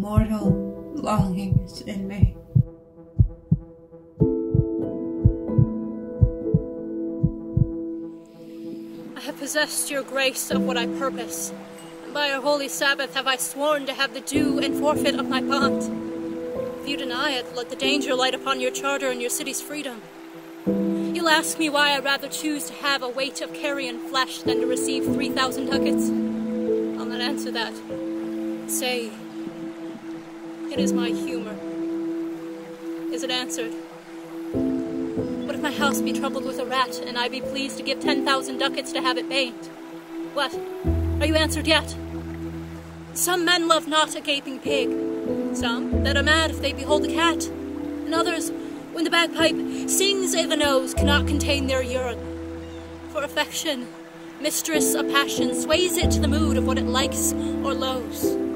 mortal longings in me. I have possessed your grace of what I purpose, and by your holy Sabbath have I sworn to have the due and forfeit of my bond. If you deny it, let the danger light upon your charter and your city's freedom. You'll ask me why I rather choose to have a weight of carrion flesh than to receive 3,000 ducats. I'll not answer that. Say, it is my humor. Is it answered? What if my house be troubled with a rat, and I be pleased to give 10,000 ducats to have it bathed? What? Are you answered yet? Some men love not a gaping pig, some that are mad if they behold a cat, and others when the bagpipe sings i' the nose, cannot contain their urine. For affection, mistress of passion, sways it to the mood of what it likes or loathes.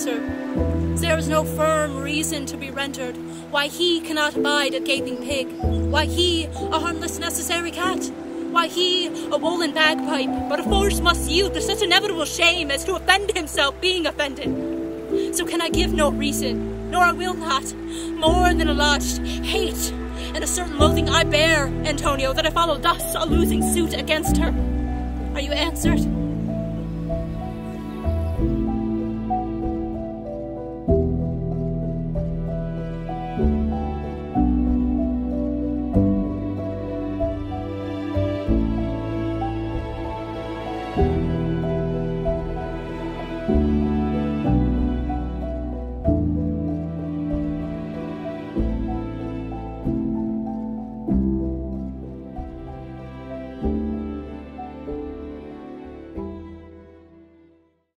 Answer, there is no firm reason to be rendered why he cannot abide a gaping pig, why he a harmless necessary cat, why he a woolen bagpipe, but a force must yield to such inevitable shame as to offend himself being offended. So can I give no reason, nor I will not, more than a lodged hate and a certain loathing I bear, Antonio, that I follow thus a losing suit against her. Are you answered?